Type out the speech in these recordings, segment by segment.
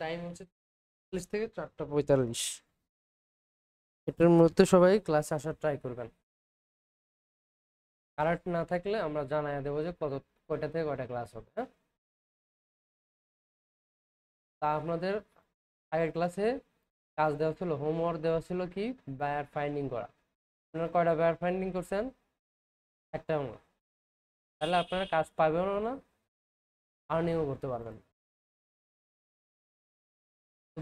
Time হচ্ছে চল্লিশ থেকে চারটা পঁয়তাল্লিশ। এটার মধ্যে সবাই ক্লাস আসার ট্রাই করবেন। কারেক্ট না থাকলে আমরা জানাই দেবো যে কত, কয়টা থেকে কয়টা ক্লাস হবে হ্যাঁ? তা আপনাদের আগের ক্লাসে কাজ দেওয়া ছিল হোমওয়ার্ক দেওয়া ছিল কি? বায়ার ফাইন্ডিং করা। আপনারা কয়টা বায়ার ফাইন্ডিং করছেন? একটাও না তাহলে আপনারা কাজ পাবেনও না আর্নিংও করতে পারবেন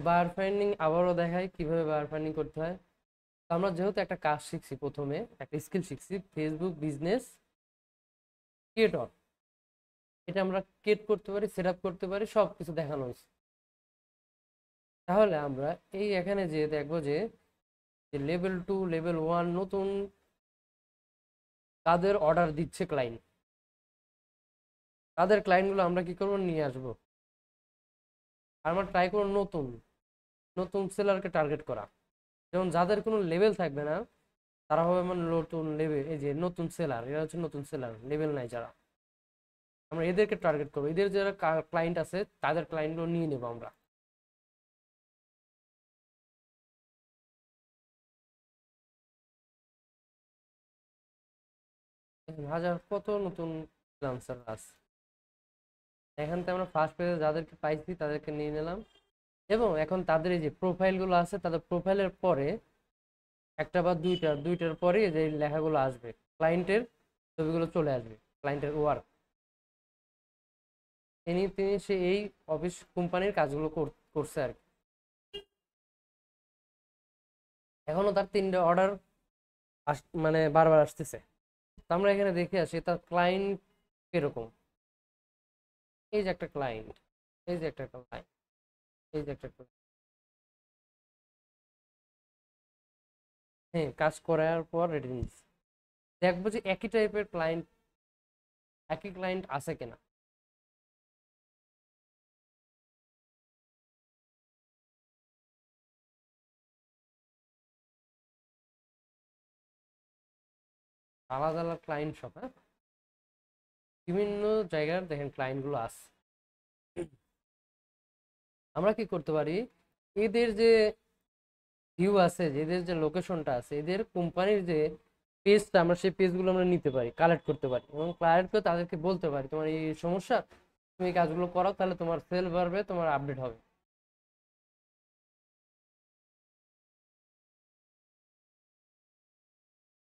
বায়ার ফাইন্ডিং আবারও দেখাই কীভাবে বার ফাইন্ডিং করতে হয়। আমরা যেহেতু একটা কাজ শিখছি প্রথমে, একটা স্কিল শিখছি ফেসবুক বিজনেস ক্রিয়েটর এটা আমরা ক্রিয়েট করতে পারি সেট করতে পারি সব কিছু দেখানো হয়েছে। তাহলে আমরা এই এখানে যে দেখব যে লেভেল টু লেভেল ওয়ান নতুন তাদের অর্ডার দিচ্ছে ক্লায়েন্ট তাদের ক্লায়েন্টগুলো আমরা কি করব? নিয়ে আসব। আমরা ট্রাই করব নতুন। নতুন সেলারকে টার্গেট করা। যেমন যাদের কোনো লেভেল থাকবে না, তারা হবে মানে নতুন লেভেল এই যে নতুন সেলার এরা হচ্ছে নতুন সেলার লেভেল নাই যারা। আমরা এদেরকে টার্গেট করব। এদের যারা ক্লায়েন্ট আছে, তাদের ক্লায়েন্টগুলো নিয়ে নেব আমরা। হাজার কত নতুন ফ্রিল্যান্সার আছে? এখান থেকে আমরা ফার্স্ট পেজে যাদেরকে পাইছি, তাদেরকে নিয়ে নিলাম। এবং এখন তাদের এই যে প্রোফাইলগুলো আছে, তাদের প্রোফাইলের পরে একটা বা দুইটা, দুইটার পরে যে লেখাগুলো আসবে। ক্লায়েন্টের ছবিগুলো চলে আসবে ক্লায়েন্টের ওয়ার্ক তিনি তিনি সে এই অফিস কোম্পানির কাজগুলো করছে আর কি। এখনও তার তিনটে অর্ডার আস মানে বারবার আসতেছে। তো আমরা এখানে দেখে আসি, তার ক্লায়েন্ট কীরকম? এই যে একটা ক্লায়েন্ট এই যে একটা ক্লায়েন্ট এই যে একটা হ্যাঁ কাজ করার পর রেডি নিচ্ছে দেখব যে একই টাইপের ক্লায়েন্ট একই ক্লায়েন্ট আছে কিনা। আলাদা আলাদা ক্লায়েন্ট সব হ্যাঁ? বিভিন্ন জায়গার দেখেন ক্লায়েন্টগুলো আছে। আমরা কি করতে পারি? এদের যে ভিউ আছে এদের যে লোকেশনটা আছে, এদের কোম্পানির যে পেজটা আমরা সেই পেজগুলো আমরা নিতে পারি কালেক্ট করতে পারি এবং ক্লায়েন্টকে তাদেরকে বলতে পারি, তোমার এই সমস্যা, তুমি এই কাজগুলো করো, তাহলে তোমার সেল বাড়বে, তোমার আপডেট হবে।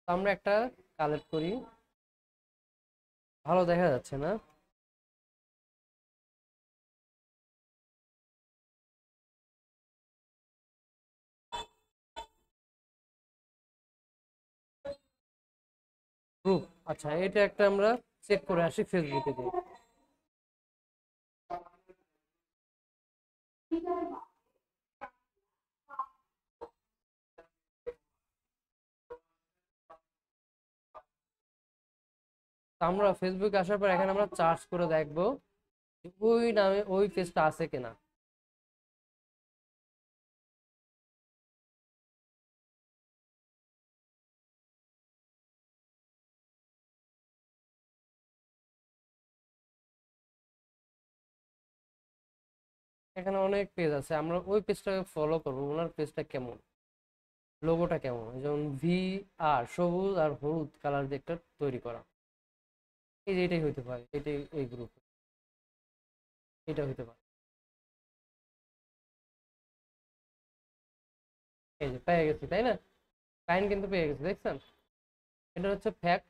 আমরা একটা কালেক্ট করি। ভালো দেখা যাচ্ছে না। গ্রুপ আচ্ছা এটা একটা আমরা চেক করে আসি ফেসবুকে দিয়ে আমরা ফেসবুকে আসার পর এখানে আমরা চার্জ করে দেখব ওই নামে ওই পেজটা আছে কিনা। এখানে অনেক পেজ আছে, আমরা ওই পেজটাকে ফলো করব, ওনার পেজটা কেমন? লোগোটা কেমন? যেমন ভি আর সবুজ আর হলুদ কালার দিয়ে একটা তৈরি করা। এই যে এটাই হইতে পারে, এটাই এই গ্রুপ এটা হইতে পারে। এই যে পেয়ে গেছি, তাই না? কাইন কিন্তু পেয়ে গেছি, দেখছেন? এটা হচ্ছে ফ্যাক্ট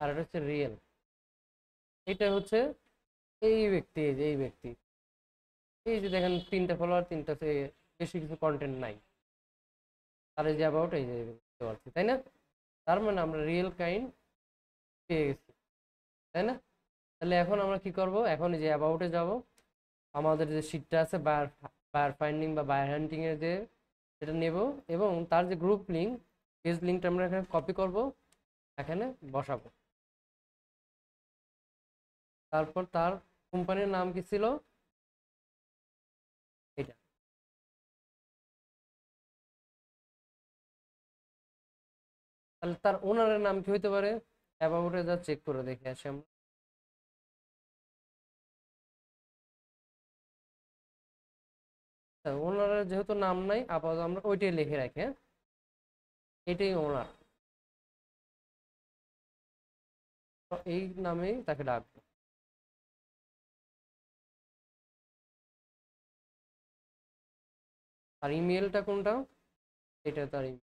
আর এটা হচ্ছে রিয়েল এটা হচ্ছে এই ব্যক্তি, এই যে এই ব্যক্তি। এই যে দেখেন তিনটা ফলোয়ার তিনটা বেশি কিছু কন্টেন্ট নাই। তার এই যে অ্যাবাউট এই যে বুঝতে পারছি, তাই না? তার মানে আমরা রিয়েল কাইন্ড পেয়ে গেছি, তাই না? তাহলে এখন আমরা কি করব? এখন যে অ্যাবাউটে যাব। আমাদের যে শিটটা আছে বায়ার বায়ার ফাইন্ডিং বা বায়ার হান্টিং এর যে সেটা নেব এবং তার যে গ্রুপ লিঙ্ক পেজ লিঙ্কটা আমরা এখানে কপি করব, এখানে বসাবো। তারপর তার কোম্পানির নাম কি ছিল? তাহলে তার ওনারের নাম কি হইতে পারে? অ্যাবাউটে যা চেক করে দেখে আসি আমরা। ওনার যেহেতু নাম নাই, আপাতত আমরা ওইটাই লিখে রাখি হ্যাঁ? এটাই ওনার। এই নামেই তাকে ডাকবো। আর ইমেলটা কোনটা? এটা তার email।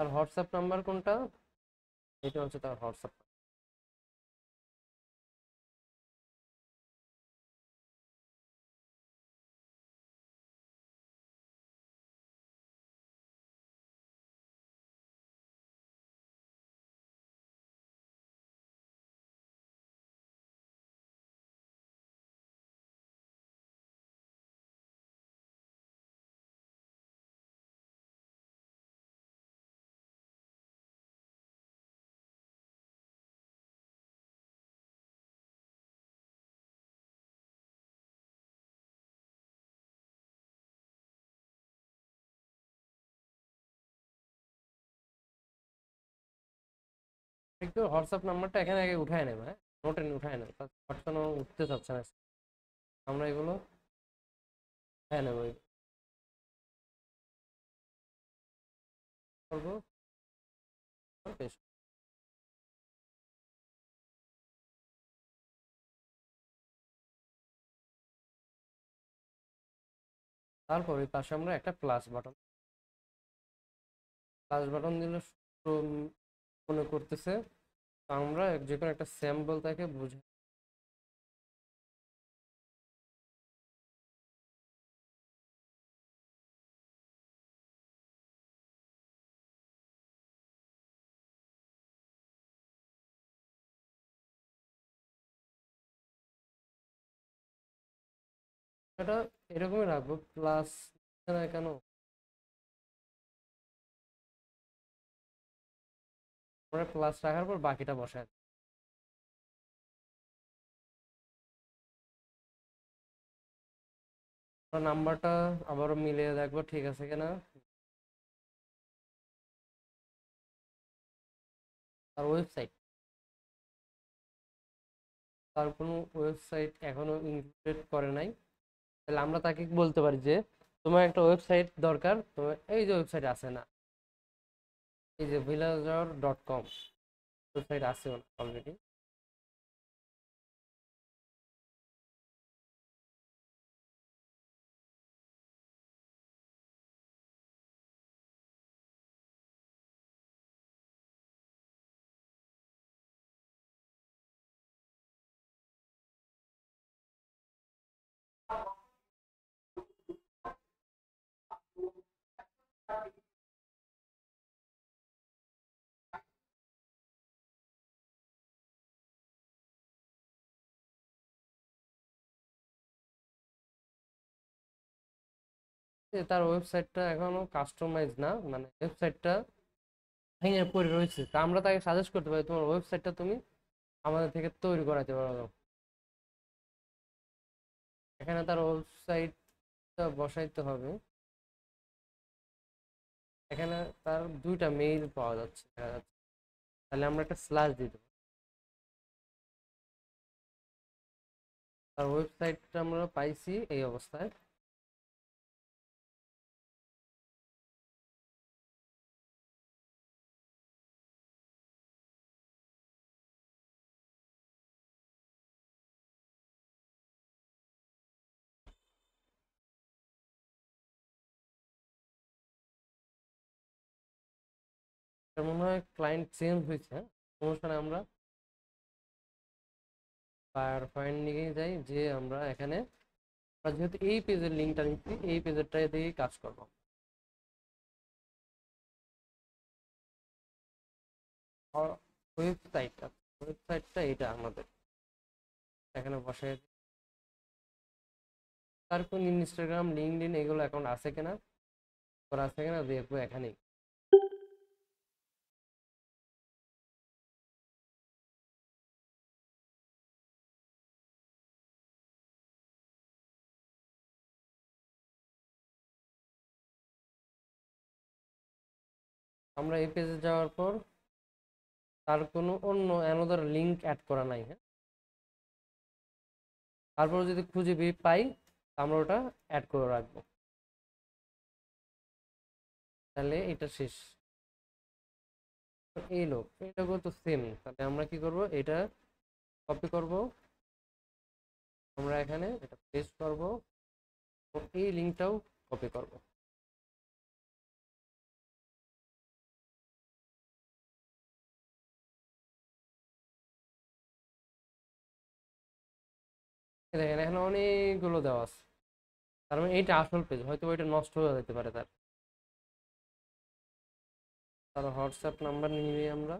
তার হোয়াটসঅ্যাপ নাম্বার কোনটা? এটা হচ্ছে তার হোয়াটসঅ্যাপ একটু হোয়াটসঅ্যাপ নাম্বারটা এখানে আগে উঠায় নেবে হ্যাঁ? নোটে উঠায় নেবে নাম্বার উঠতে চাচ্ছে না। আমরা এগুলো উঠায় নেব। করব। বেশ। তারপর পাশে আমরা একটা প্লাস বাটন প্লাস বাটন দিলে মনে করতেছে আমরা যে কোনো একটা স্যাম্পল তাকে বুঝে এটা এরকমই রাখব প্লাস কেন পরে প্লাস রাখার পর বাকিটা বসায় নাম্বারটা আবারও মিলিয়ে দেখব ঠিক আছে কিনা। আর ওয়েবসাইট তার কোনো ওয়েবসাইট এখনও ইনক্লুডেড করে নাই। তাহলে আমরা তাকে বলতে পারি যে, তোমার একটা ওয়েবসাইট দরকার, তোমার এই যে ওয়েবসাইট আছে না। এই যে ভিলাজার ডট কম ওয়েবসাইট আছে অলরেডি তার ওয়েবসাইটটা এখনও কাস্টমাইজ না মানে ওয়েবসাইটটা ভেঙে পড়ে রয়েছে। তা আমরা তাকে সাজেস্ট করতে পারি, তোমার ওয়েবসাইটটা তুমি আমাদের থেকে তৈরি করাতে পারো। এখানে তার ওয়েবসাইটটা বসাইতে হবে। এখানে তার দুইটা মেইল পাওয়া যাচ্ছে, দেখা যাচ্ছে। তাহলে আমরা একটা স্ল্যাশ দিয়ে দেবো। তার ওয়েবসাইটটা আমরা পাইছি এই অবস্থায়। এটা মনে হয় ক্লায়েন্ট চেঞ্জ হয়েছে হ্যাঁ নেই আমরা। ফায়ার ফাইন্ড নিয়ে যাই যে আমরা এখানে যেহেতু এই পেজের লিঙ্কটা নিচ্ছি, এই পেজেরটাই দিয়েই কাজ করব। ওয়েবসাইটটা ওয়েবসাইটটা এটা আমাদের। এখানে বসে তারপর ইনস্টাগ্রাম লিঙ্কডিন এগুলো অ্যাকাউন্ট আছে কিনা? আছে কিনা দেখব এখানেই। আমরা এই পেজে যাওয়ার পর তার কোনো অন্য অ্যানাদার লিঙ্ক অ্যাড করা নাই হ্যাঁ? তারপর যদি খুঁজে পাই আমরা ওটা অ্যাড করে রাখব। তাহলে এটা শেষ। এই লোক এটাকেও তো সেম তাহলে আমরা কি করব? এটা কপি করব। আমরা এখানে এটা পেস্ট করব। এই লিঙ্কটাও কপি করব। দেখেন এখানে অনেকগুলো দেওয়া আছে। তার মানে এইটা আসল পেজ হয়তো এটা নষ্ট হয়ে যেতে পারে তার। হোয়াটসঅ্যাপ নাম্বার নিয়ে আমরা।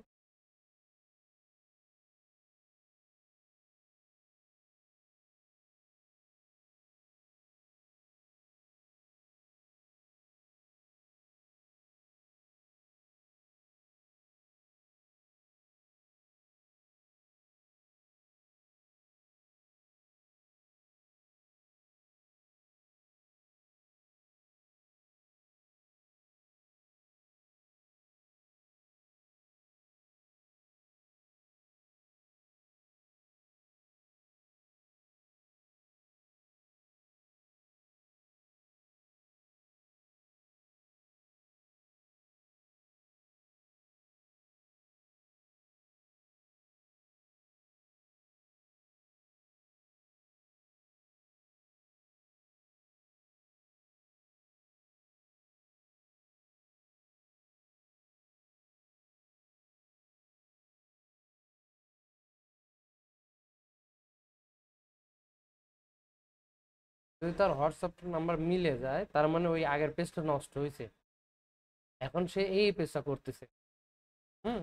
যদি তার হোয়াটসঅ্যাপ নাম্বার মিলে যায়, তার মানে ওই আগের পেজটা নষ্ট হয়েছে এখন সে এই পেজটা করতেছে। হুম?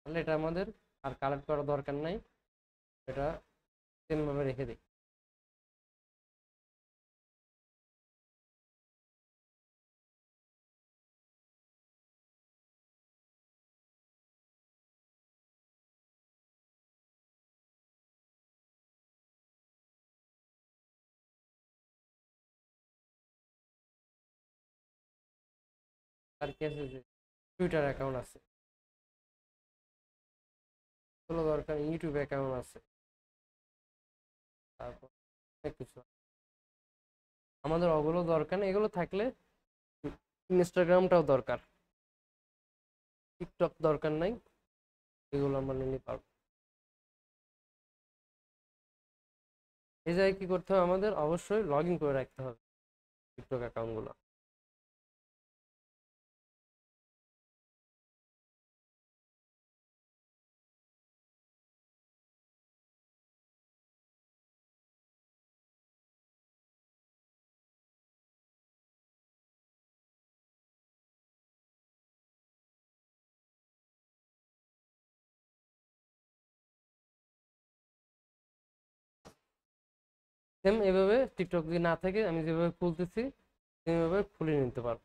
তাহলে এটা আমাদের আর কালেক্ট করার দরকার নাই। এটা সেমভাবে রেখে দিই। আর কি আছে যে টুইটার অ্যাকাউন্ট আছে? এগুলো দরকার ইউটিউব অ্যাকাউন্ট আছে। তারপর অনেক কিছু আমাদের ওগুলো দরকার নেই, এগুলো থাকলে ইনস্টাগ্রামটাও দরকার। টিকটক দরকার নাই, এগুলো আমরা নিতে পারব। এই জায়গায় কি করতে হবে আমাদের? অবশ্যই লগ ইন করে রাখতে হবে। টিকটক অ্যাকাউন্টগুলো সেম এভাবে টিকটক যদি না থাকে আমি যেভাবে খুলতেছি সেভাবে খুলে নিতে পারব।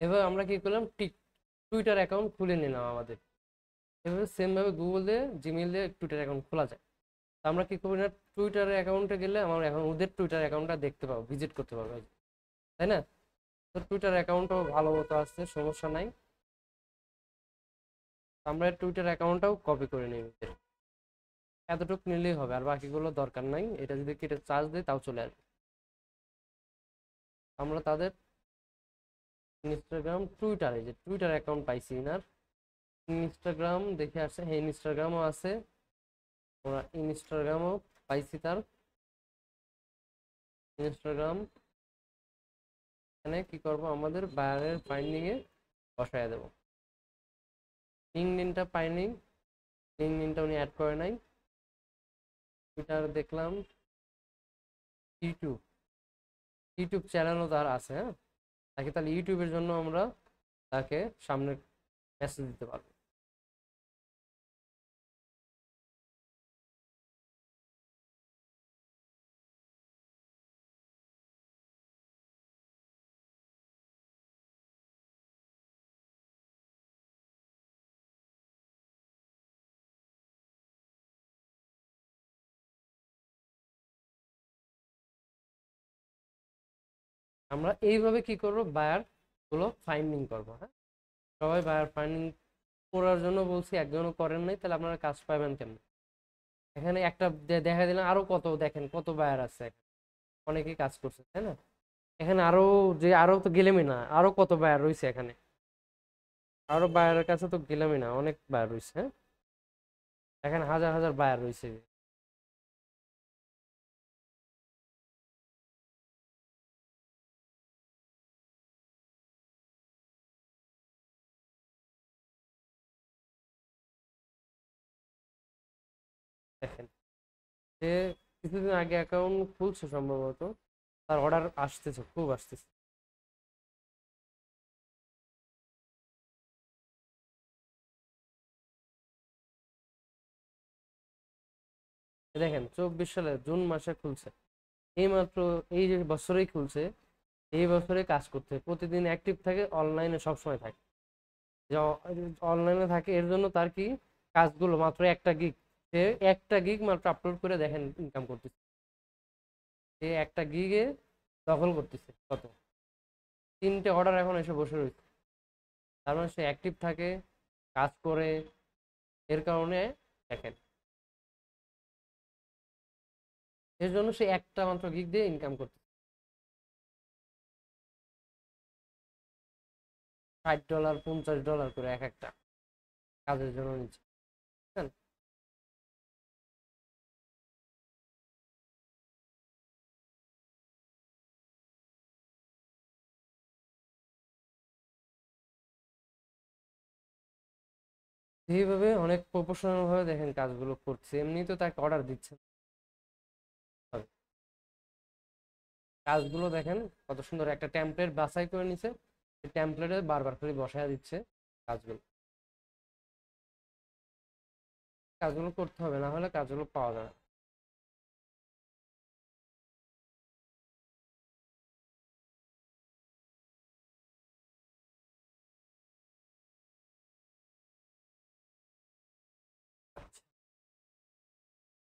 এভাবে আমরা কি করলাম? টুইটার অ্যাকাউন্ট খুলে নিলাম আমাদের। এভাবে সেমভাবে গুগল দিয়ে জিমেল দিয়ে টুইটার অ্যাকাউন্ট খোলা যায়। তো আমরা কি করব না? টুইটার অ্যাকাউন্টে গেলে আমার এখন ওদের টুইটার অ্যাকাউন্টটা দেখতে পাবো ভিজিট করতে পারব তাই না? তো টুইটার অ্যাকাউন্টও ভালো মতো আসছে সমস্যা নাই। আমরা টুইটার অ্যাকাউন্টটাও কপি করে নিই এদের এতটুকু নিলেই হবে, আর বাকিগুলো দরকার নাই। এটা যদি কেটে চার্জ দেয়, তাও চলে আসবে। আমরা তাদের ইনস্টাগ্রাম টুইটারে যে টুইটার অ্যাকাউন্ট পাইছি ইনার। ইনস্টাগ্রাম দেখে আসছে হ্যাঁ ইনস্টাগ্রামও আছে। ওরা ইনস্টাগ্রামও পাইছি তার। ইনস্টাগ্রাম, এখানে কি করব, আমাদের বায়ারের ফাইন্ডিং এ বসায় দেব। লিঙ্কডিনটা পাইনি লিঙ্কডিনটা উনি অ্যাড করে নাই। টুইটার দেখলাম ইউটিউব ইউটিউব চ্যানেলও তার আছে হ্যাঁ? তাকে তাহলে ইউটিউবের জন্য আমরা তাকে সামনে মেসেজ দিতে পারব। আমরা এইভাবে কি করব? বায়ারগুলো ফাইন্ডিং করব হ্যাঁ? সবাই বায়ার ফাইন্ডিং করার জন্য বলছি, একজনও করেন নাই, তাহলে আপনারা কাজ পাবেন কেন এখানে একটা দেখা দিলাম আরও কত, দেখেন কত বায়ার আছে। অনেকেই কাজ করছে, তাই না? এখানে আরও যে, আরও তো গেলেমই না, আরও কত বায়ার রয়েছে এখানে? আরও বায়ারের কাছে তো গেলামই না, অনেক বায়ার রয়েছে হ্যাঁ? এখানে হাজার হাজার বায়ার রয়েছে। দেখেন। সে কিছুদিন আগে অ্যাকাউন্ট খুলছে সম্ভবত। তার অর্ডার আসতেছে, খুব আসতেছে। দেখেন, চব্বিশ সালে জুন মাসে খুলছে। এই মাত্র এই যে বছরেই খুলছে, এই বছরে কাজ করতে প্রতিদিন অ্যাক্টিভ থাকে অনলাইনে সবসময় থাকে। অনলাইনে থাকে, এর জন্য তার কি কাজগুলো মাত্র একটা গিগ সে একটা গিগ মাত্র আপলোড করে দেখেন ইনকাম করতেছে। সে একটা গিগে দখল করতেছে কত? তিনটে অর্ডার এখন এসে বসে রয়েছে। তার মানে সে অ্যাক্টিভ থাকে, কাজ করে, এর কারণে দেখেন। এর জন্য সে একটা মাত্র গিগ দিয়ে ইনকাম করতে ষাট ডলার পঞ্চাশ ডলার করে এক একটা কাজের জন্য নিচ্ছে। এইভাবে অনেক প্রফেশনাল ভাবে দেখেন কাজগুলো করছে, এমনি তো তাকে অর্ডার দিচ্ছে কাজগুলো দেখেন কত সুন্দর একটা ট্যাম্পলেট বাছাই করে নিছে ট্যাম্পলেটে বারবার করে বসায় দিচ্ছে কাজগুলো কাজগুলো করতে হবে, না হলে কাজগুলো পাওয়া যাবে না।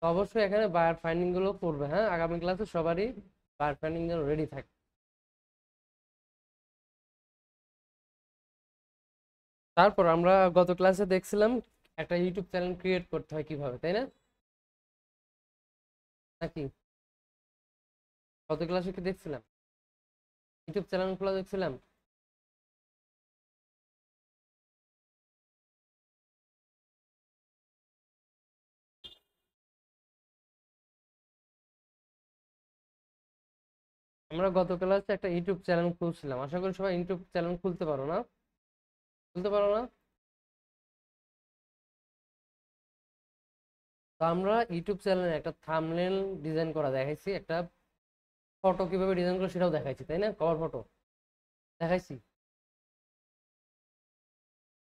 অবশ্যই এখানে বায়ার ফাইন্ডিংগুলো করবে হ্যাঁ? আগামী ক্লাসে সবারই বায়ার ফাইন্ডিং যেন রেডি থাকে। তারপর আমরা গত ক্লাসে দেখছিলাম একটা ইউটিউব চ্যানেল ক্রিয়েট করতে হয় কীভাবে, তাই না? নাকি? গত ক্লাসে কি দেখছিলাম? ইউটিউব চ্যানেল খোলা দেখছিলাম? আমরা গত ক্লাসে একটা ইউটিউব চ্যানেল খুলছিলাম। আশা করি সবাই ইউটিউব চ্যানেল খুলতে পারো না। খুলতে পারো না? তো আমরা ইউটিউব চ্যানেলে একটা থাম্বনেল ডিজাইন করা দেখাইছি। একটা ফটো কীভাবে ডিজাইন করে সেটাও দেখাইছি, তাই না? কভার ফটো দেখাইছি।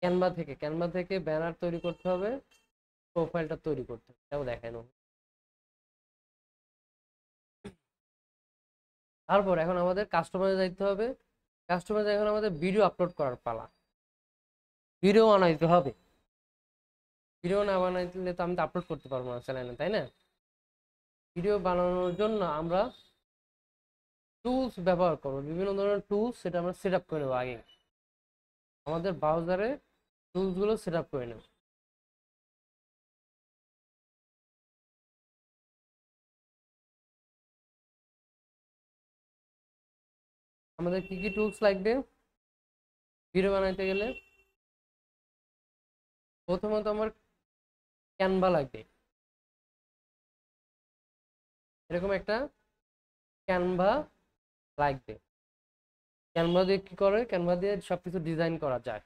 ক্যানভা থেকে। ক্যানভা থেকে ব্যানার তৈরি করতে হবে প্রোফাইলটা তৈরি করতে হবে এটাও দেখানো তারপর এখন আমাদের কাস্টমারে যাইতে হবে। কাস্টমারে এখন আমাদের ভিডিও আপলোড করার পালা। ভিডিও বানাইতে হবে। ভিডিও না বানাইলে তো আমি তো আপলোড করতে পারব না চ্যানেলে তাই না? ভিডিও বানানোর জন্য আমরা টুলস ব্যবহার করব। বিভিন্ন ধরনের টুলস সেটা আমরা সেট আপ করে নেব আগে। আমাদের ব্রাউজারে টুলসগুলো সেট আপ করে নেব। আমাদের কি কি টুলস লাগবে? ভিডিও বানাইতে গেলে প্রথমত আমার ক্যানভা লাগবে। এরকম একটা ক্যানভা লাগবে। ক্যানভা দিয়ে কি করে? ক্যানভা দিয়ে সবকিছু ডিজাইন করা যায়।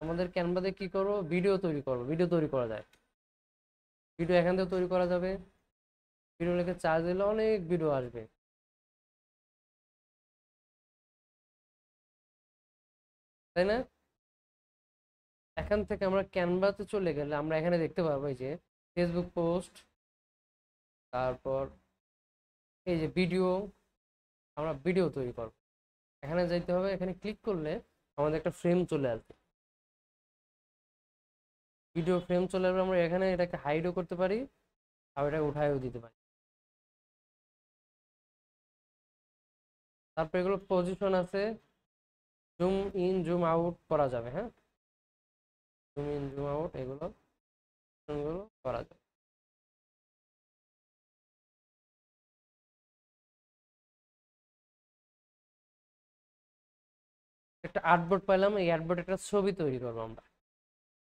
আমাদের ক্যানভা দিয়ে কি করব? ভিডিও তৈরি করব। ভিডিও তৈরি করা যায়। ভিডিও এখান থেকে তৈরি করা যাবে। ভিডিও লিখে চার্জ দিলে অনেক ভিডিও আসবে। তাই না? এখান থেকে আমরা ক্যানভাতে চলে গেলে আমরা এখানে দেখতে পাবো যে ফেসবুক পোস্ট তারপর এই যে ভিডিও আমরা ভিডিও তৈরি করব। এখানে যাইতে হবে, এখানে ক্লিক করলে আমাদের একটা ফ্রেম চলে আসবে। ভিডিও ফ্রেম চলে আসবে, আমরা এখানে এটাকে হাইডও করতে পারি, আর এটাকে উঠায়ও দিতে পারি। তারপর এগুলো পজিশন আছে। জুম ইন জুম আউট করা যাবে হ্যাঁ? জুম ইন জুম আউট এগুলো এগুলো করা যাবে। একটা আর্টবোর্ড পাইলাম, এই আর্টবোর্ড একটা ছবি তৈরি করব আমরা।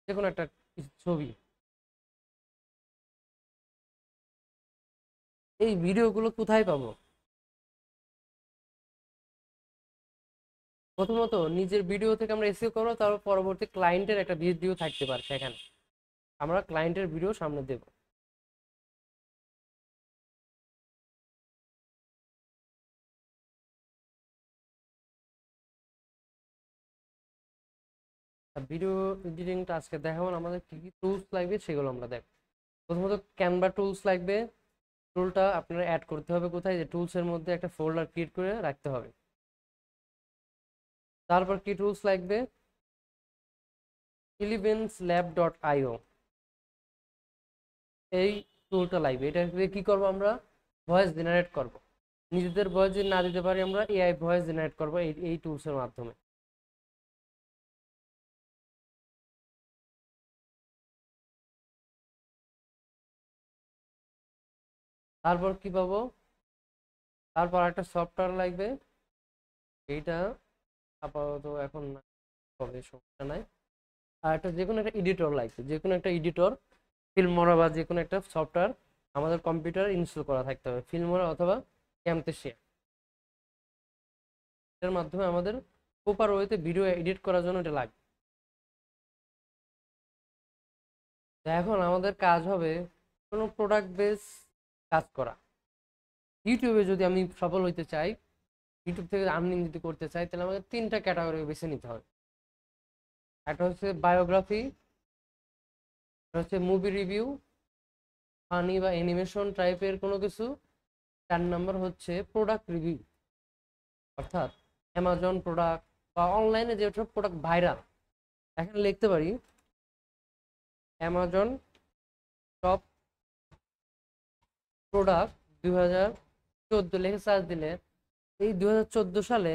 যে কোনো একটা ছবি। এই ভিডিওগুলো কোথায় পাবো? প্রথমত নিজের ভিডিও থেকে আমরা এসিও করব, তারপর পরবর্তী ক্লায়েন্টের একটা ভিডিও থাকতে পারে সেখানে। আমরা ক্লায়েন্টের ভিডিও সামনে দেব। ভিডিও এডিটিংটা আজকে দেখাবো আমাদের কি কি টুলস লাগবে সেগুলো আমরা দেখব। প্রথমত ক্যানভা টুলস লাগবে। টুলটা আপনারা অ্যাড করতে হবে কোথায়? যে টুলসের মধ্যে একটা ফোল্ডার ক্রিয়েট করে রাখতে হবে। তারপর কি টুলস লাগবে? ইলিভেন্স ল্যাব ডট আইও এই টুলটা লাগবে। এটা কি করব আমরা? ভয়েস জেনারেট করব। নিজেদের ভয়েস যদি না দিতে পারি আমরা এআই ভয়েস জেনারেট করব এই এই টুলসের মাধ্যমে। তারপর কি পাবো? তারপর একটা সফটওয়্যার লাগবে। এইটা আপাতত এখন হবে সমস্যা নাই। আর একটা যে কোনো একটা এডিটর লাগবে যে কোনো একটা এডিটর ফিল্মোরা বা যে কোনো একটা সফটওয়্যার আমাদের কম্পিউটারে ইনস্টল করা থাকতে হবে ফিল্মোরা অথবা ক্যামতেশিয়া এটার মাধ্যমে আমাদের প্রপার ওয়েতে ভিডিও এডিট করার জন্য এটা লাগবে। এখন আমাদের কাজ হবে কোনো প্রোডাক্ট বেস কাজ করা। ইউটিউবে যদি আমি সফল হইতে চাই ইউটিউব থেকে আর্নিং যদি করতে চাই, তাহলে আমাকে তিনটা ক্যাটাগরি বেছে নিতে হবে। একটা হচ্ছে বায়োগ্রাফি হচ্ছে মুভি রিভিউ ফানি বা অ্যানিমেশন টাইপের কোনো কিছু। চার নাম্বার হচ্ছে প্রোডাক্ট রিভিউ অর্থাৎ অ্যামাজন প্রোডাক্ট বা অনলাইনে যে সব প্রোডাক্ট ভাইরাল এখানে লিখতে পারি অ্যামাজন টপ প্রোডাক্ট দুই হাজার চোদ্দ, লিখে সার্চ দিলে এই দুই হাজার চোদ্দ সালে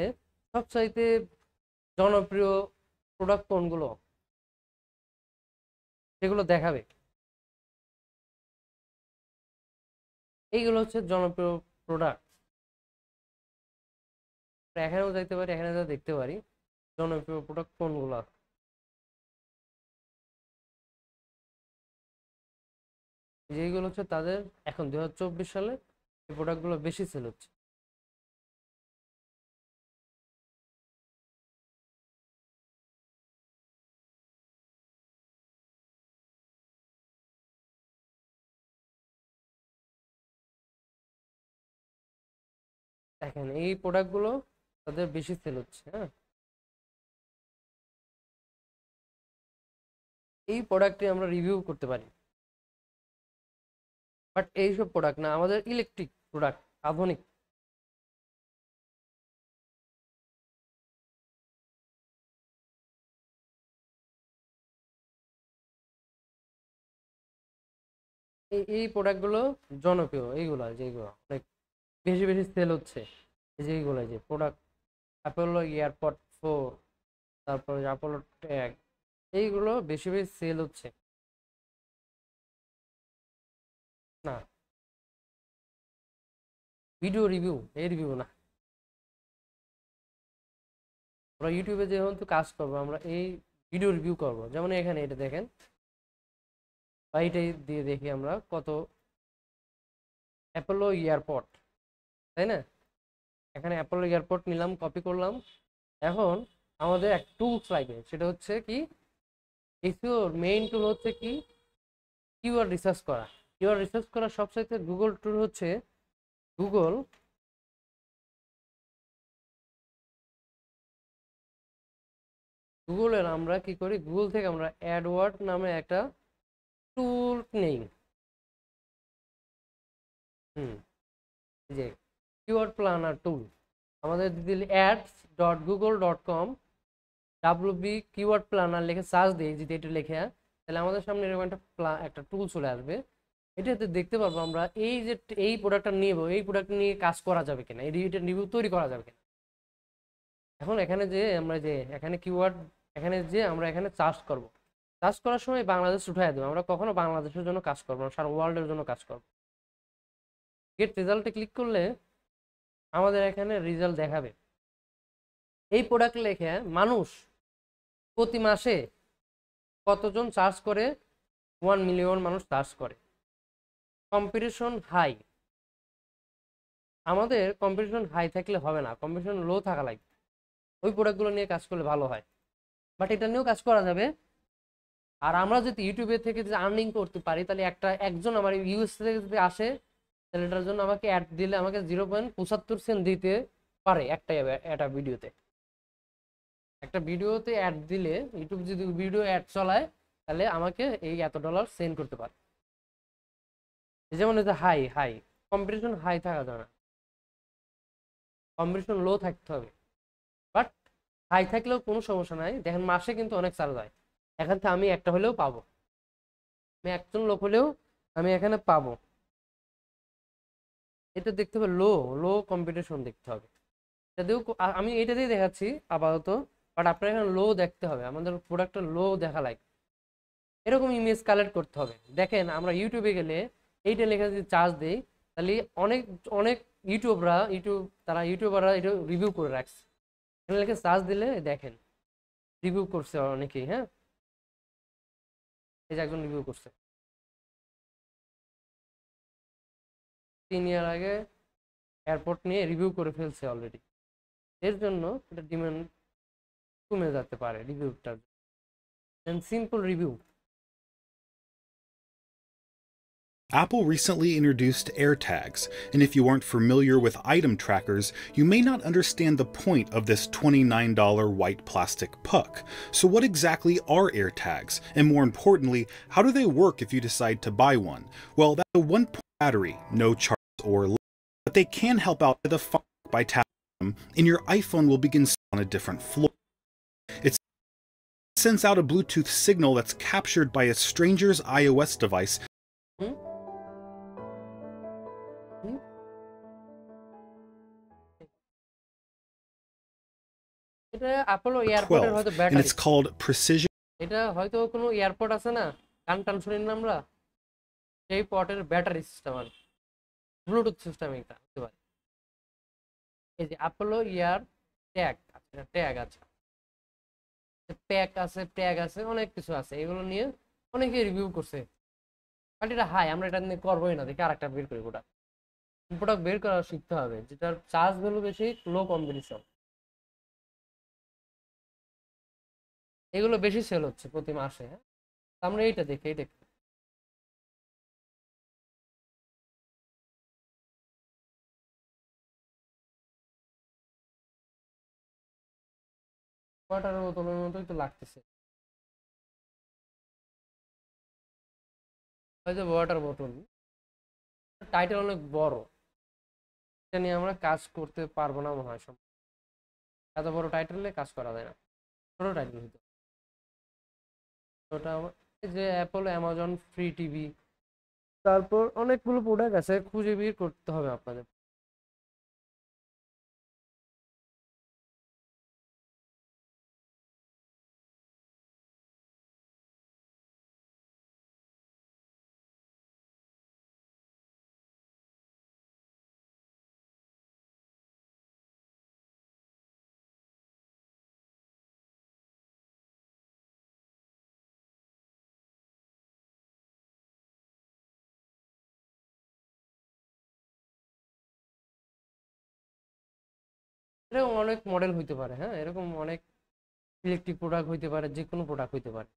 সবচাইতে জনপ্রিয় প্রোডাক্ট কোনগুলো? সেগুলো দেখাবে। এইগুলো হচ্ছে জনপ্রিয় প্রোডাক্ট এখানেও যাইতে পারি, এখানে যা দেখতে পারি, জনপ্রিয় প্রোডাক্ট কোনগুলো? যেগুলো হচ্ছে তাদের, এখন দুই হাজার চব্বিশ সালে এই প্রোডাক্টগুলো বেশি সেল হচ্ছে। দেখেন, এই প্রোডাক্টগুলো তাদের বেশি সেল হচ্ছে হ্যাঁ? এই প্রোডাক্টে আমরা রিভিউ করতে পারি। বাট এইসব প্রোডাক্ট না, আমাদের ইলেকট্রিক প্রোডাক্ট আধুনিক। এই প্রোডাক্টগুলো জনপ্রিয়, এইগুলো, যেগুলো অনেক বেশি বেশি সেল হচ্ছে। এই যে যে প্রোডাক্ট অ্যাপোলো এয়ারপড ফোর তারপর অ্যাপোলো ট্যাগ এইগুলো বেশি বেশি সেল হচ্ছে। না। ভিডিও রিভিউ এই রিভিউ না। আমরা ইউটিউবে যেহেতু কাজ করব, আমরা এই ভিডিও রিভিউ করব। যেমন এখানে এটা দেখেন। বা এটাই দিয়ে দেখি আমরা কত। অ্যাপোলো এয়ারপড তাই না? এখানে অ্যাপোলো এয়ারপোর্ট নিলাম কপি করলাম। এখন আমাদের এক টুলস লাগবে, সেটা হচ্ছে কি? এসিওর মেইন টুল হচ্ছে কি? কিওয়ার্ড রিসার্চ করা। কিওয়ার্ড রিসার্চ করা সবচাইতে গুগল টুল হচ্ছে গুগল গুগলের আমরা কি করি? গুগল থেকে আমরা অ্যাডওয়ার্ড নামে একটা টুল নেই। হুম যে কিওয়ার্ড প্ল্যানার টুল আমাদের দিদি ads dot Google dot com W B keyword planner লিখে সার্চ দিই যদি এটা লিখে, তাহলে আমাদের সামনে এরকম একটা একটা টুল চলে আসবে। এটাতে দেখতে পারব আমরা এই যে এই প্রোডাক্টটা নেব এই প্রোডাক্ট নিয়ে কাজ করা যাবে কিনা, এই রিভিউ তৈরি করা যাবে কিনা। এখন এখানে যে আমরা যে, এখানে কিওয়ার্ড এখানে যে আমরা এখানে চার্জ করব। চার্জ করার সময় বাংলাদেশ উঠাই দেবো। আমরা কখনো বাংলাদেশের জন্য কাজ করব সারা ওয়ার্ল্ডের জন্য কাজ করব। গেট রেজাল্টে ক্লিক করলে আমাদের এখানে রেজাল্ট দেখাবে। এই প্রোডাক্ট লেখে মানুষ প্রতি মাসে কতজন চার্জ করে? ওয়ান মিলিয়ন মানুষ চার্জ করে। কম্পিটিশন হাই আমাদের কম্পিটিশন হাই থাকলে হবে না। কম্পিটিশন লো থাকা লাগবে। ওই প্রোডাক্টগুলো নিয়ে কাজ করলে ভালো হয়। বাট এটা নিয়েও কাজ করা যাবে। আর আমরা যদি ইউটিউবে থেকে যদি আর্নিং করতে পারি, তাহলে একটা, একজন আমার ইউএস থেকে যদি আসে তাহলে জন্য আমাকে অ্যাড দিলে আমাকে জিরো পয়েন্ট পঁচাত্তর সেন্ট দিতে পারে একটাই একটা ভিডিওতে একটা ভিডিওতে অ্যাড দিলে ইউটিউব যদি ভিডিও অ্যাড চলায়, তাহলে আমাকে এই এত ডলার সেন্ড করতে পারে। যেমন হচ্ছে হাই হাই কম্পিটিশন হাই থাকা যাবে না। কম্পিটিশন লো থাকতে হবে। বাট হাই থাকলেও কোনো সমস্যা নাই। দেখেন মাসে কিন্তু অনেক চার্জ হয় এখান থেকে আমি একটা হলেও পাবো। আমি একজন লোক হলেও আমি এখানে পাবো। এটা দেখতে হবে লো লো কম্পিটিশন দেখতে হবে। এটা আমি এটা দিয়ে দেখাচ্ছি আপাতত বাট আপনার এখানে লো দেখতে হবে। আমাদের প্রোডাক্টটা লো দেখা লাগে এরকম ইমেজ কালেক্ট করতে হবে। দেখেন, আমরা ইউটিউবে গেলে এইটা লেখা যদি চার্জ দেই, তাহলে অনেক অনেক ইউটিউবরা ইউটিউব তারা ইউটিউবাররা এটা রিভিউ করে রাখছে। এখানে লেখে চার্জ দিলে দেখেন রিভিউ করছে অনেকেই হ্যাঁ? এই যে একজন রিভিউ করছে। তিন ইয়ার আগে এয়ারপোর্ট নিয়ে রিভিউ করে ফেলছে অলরেডি এর জন্য এটা ডিমান্ড কমে যেতে পারে রিভিউটার simple review Apple recently introduced AirTags, and if you aren't familiar with item trackers, you may not understand the point of this $29 white plastic puck. So, what exactly are AirTags? And more importantly, how do they work if you decide to buy one? Well, that's a one point battery, no charge or light, but they can help out with the phone by tapping them, and your iPhone will begin on a different floor. It sends out a Bluetooth signal that's captured by a stranger's iOS device এটা Apollo এয়ারপোর্টের 12, হয়তো and battery it's called Precision. এটা হয়তো কোনো airport আছে না কান টান শুনি না আমরা সেই পটের ব্যাটারি সিস্টেম আর ব্লুটুথ সিস্টেম এটা হতে পারে এই যে অ্যাপোলো ইয়ার ট্যাগ আছে ট্যাগ আছে। প্যাক আছে ট্যাগ আছে, অনেক কিছু আছে। এগুলো নিয়ে অনেকে রিভিউ করছে। বাট এটা হাই আমরা এটা নিয়ে করবোই না। দেখি আরেকটা বের করি ওটা প্রোডাক্ট বের করা শিখতে হবে, যেটার চার্জ ভ্যালু বেশি লো কম্পিটিশন এগুলো বেশি সেল হচ্ছে প্রতি মাসে হ্যাঁ? আমরা এইটা দেখি এইটা একটু। ওয়াটারের বোতলের মতোই তো লাগতেছে। হয়তো ওয়াটার বোতল টাইটেল অনেক বড়। এটা নিয়ে আমরা কাজ করতে পারব না মনে হয়। এত বড় টাইটেলে কাজ করা যায় না। ছোট টাইটেল হইতো ওটা যে অ্যাপল অ্যামাজন ফ্রি টিভি তারপর অনেকগুলো প্রোডাক্ট আছে, খুঁজে বের করতে হবে আপনাদের। এরকম অনেক মডেল হইতে পারে হ্যাঁ? এরকম অনেক ইলেকট্রিক প্রোডাক্ট হইতে পারে যে কোনো প্রোডাক্ট হইতে পারে।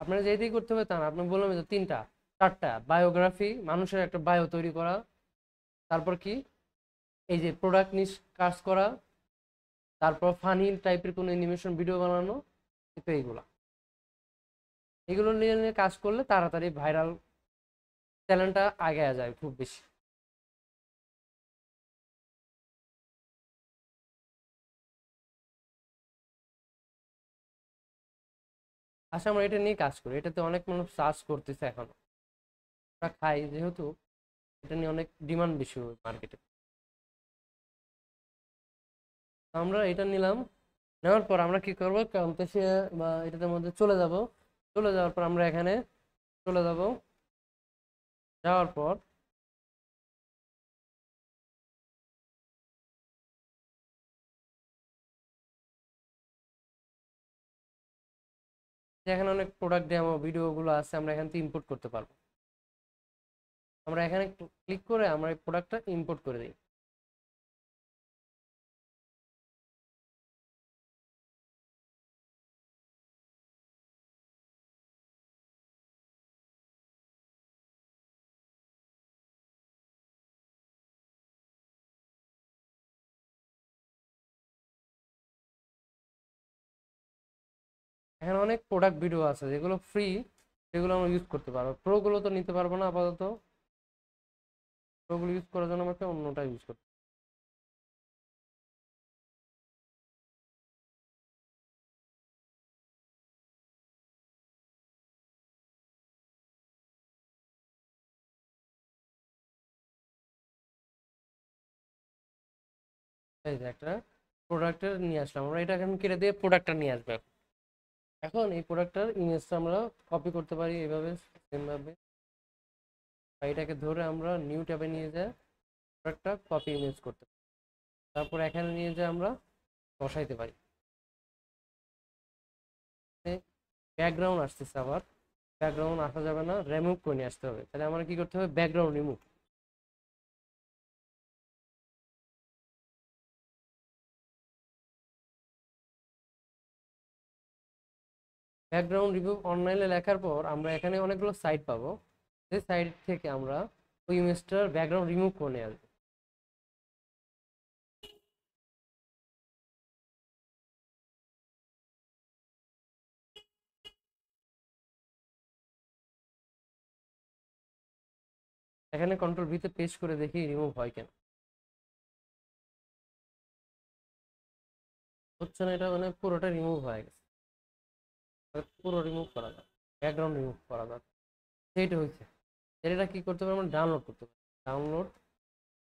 আপনারা যেটাই করতে হবে তা না। আপনি বললাম যে তিনটা, চারটা বায়োগ্রাফি মানুষের একটা বায়ো তৈরি করা, তারপর কি? এই যে প্রোডাক্ট নিয়ে কাজ করা, তারপর ফানি টাইপের কোনো অ্যানিমেশন ভিডিও বানানো এইগুলা। এগুলো নিয়ে নিয়ে কাজ করলে তাড়াতাড়ি ভাইরাল চ্যানেলটা আগে যায় খুব বেশি। আচ্ছা আমরা এটা নিয়ে কাজ করি। এটাতে অনেক মানুষ চার্জ করতেছে এখনও। আমরা খাই যেহেতু, এটা নিয়ে অনেক ডিমান্ড বেশি মার্কেটে। আমরা এটা নিলাম। নেওয়ার পর আমরা কি করব? ক্যাম্পাসে বা এটার মধ্যে চলে যাব। চলে যাওয়ার পর আমরা এখানে চলে যাব। যাওয়ার পর এখানে অনেক প্রোডাক্ট ডেমো ভিডিওগুলো আছে, আমরা এখান থেকে ইম্পোর্ট করতে পারব। আমরা এখানে ক্লিক করে আমরা এই প্রোডাক্টটা ইম্পোর্ট করে দিই। এখানে অনেক প্রোডাক্ট ভিডিও আছে, যেগুলো ফ্রি সেগুলো আমরা ইউজ করতে পারব। প্রোগুলো তো নিতে পারব না আপাতত। প্রোগুলো ইউজ করার জন্য আমাকে অন্যটা ইউজ করতে এই যে একটা প্রোডাক্টের নিয়ে আসলাম। আমরা এটা এখন কেটে দিয়ে প্রোডাক্টটা নিয়ে আসবে এখন। এই প্রোডাক্টটার ইমেজটা আমরা কপি করতে পারি এইভাবে সেমভাবে এটাকে ধরে আমরা নিউ ট্যাবে নিয়ে যাই প্রোডাক্টটা কপি ইমেজ করতে পারি। তারপর এখানে নিয়ে যাই আমরা বসাইতে পারি। ব্যাকগ্রাউন্ড আসতেছে আবার। ব্যাকগ্রাউন্ড আসা যাবে না রিমুভ করে নিয়ে আসতে হবে। তাহলে আমরা কি করতে হবে? ব্যাকগ্রাউন্ড রিমুভ ব্যাকগ্রাউন্ড রিভিউ অনলাইনে লেখার পর আমরা এখানে অনেকগুলো সাইট পাবো। সেই সাইট থেকে আমরা ওই ইমেজটার ব্যাকগ্রাউন্ড রিমুভ করে নিয়ে আসব। এখানে কন্ট্রোল ভিতে পেস্ট করে দেখি রিমুভ হয় কেন। হচ্ছে না, এটা মানে পুরোটা রিমুভ হয়ে গেছে। পুরো রিমুভ করা যাবে ব্যাকগ্রাউন্ড রিমুভ করা যাবে। সেইটা হয়েছে। এটা কি করতে পারি আমরা ডাউনলোড করতে পারি ডাউনলোড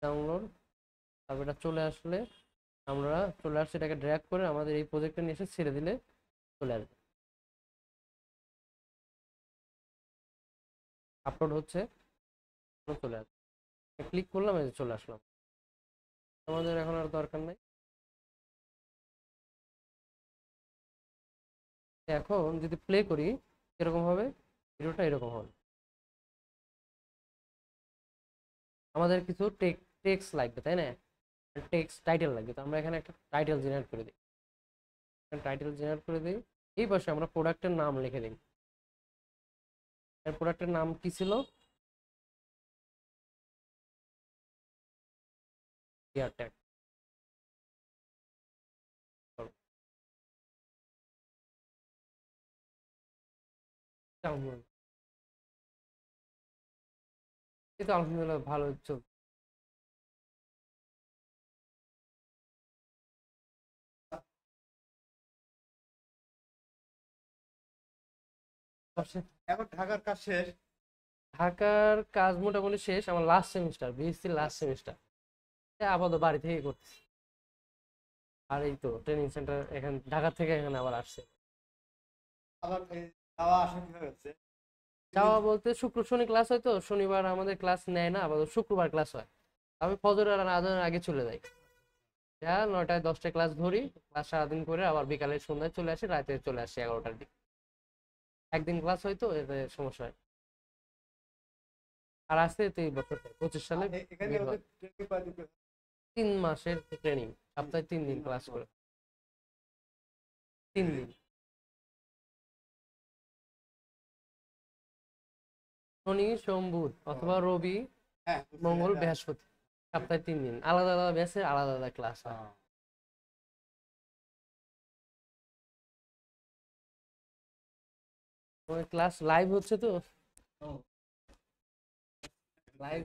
ডাউনলোড তারপর এটা চলে আসলে আমরা চলে আসছে, এটাকে ড্র্যাগ করে আমাদের এই প্রজেক্টটা নিয়ে এসে ছেড়ে দিলে চলে আসবে। আপলোড হচ্ছে, চলে আসবে। ক্লিক করলাম চলে আসলাম। আমাদের এখন আর দরকার নাই। এখন যদি প্লে করি, এরকম হবে ভিডিওটা এরকম হবে। আমাদের কিছু টেক্স লাগবে, তাই না? টেক্স টাইটেল লাগবে, তো আমরা এখানে একটা টাইটেল জেনারেট করে দিই। টাইটেল জেনারেট করে দিই। এই পাশে আমরা প্রোডাক্টের নাম লিখে দিই। এর প্রোডাক্টের নাম কি ছিল? এয়ারট্যাগ এই তো আলহামদুলিল্লাহ ভালো চল এখন ঢাকার কাজ শেষ? ঢাকার কাজ মোটামুটি শেষ আমার last semester BSc last semester আপাতত বাড়ি থেকে করতেছি। আর এই তো ট্রেনিং সেন্টার এখান ঢাকা থেকে এখানে আবার আসছে। আবার যাওয়া বলতে শুক্র শনি ক্লাস হয় তো শনিবার আমাদের ক্লাস নেয় না আপাতত শুক্রবার ক্লাস হয়। আমি ফজর আর আজানের আগে চলে যাই। যা নয়টায় দশটায় ক্লাস ধরি ক্লাস সারাদিন করে আবার বিকালে সন্ধ্যায় চলে আসি রাতে চলে আসি এগারোটার দিকে। একদিন ক্লাস হয় তো এতে সমস্যা হয়। আর আসতে এই বছর পঁচিশ সালে করে? তিন মাসের ট্রেনিং সপ্তাহে তিন দিন ক্লাস করে। তিন দিন। শনি সোম বুধ অথবা রবি হ্যাঁ মঙ্গল বৃহস্পতি সপ্তাহে তিন দিন। আলাদা আলাদা ব্যাসে আলাদা আলাদা ক্লাস হয়। হ্যাঁ। ক্লাস লাইভ হচ্ছে তো? লাইভ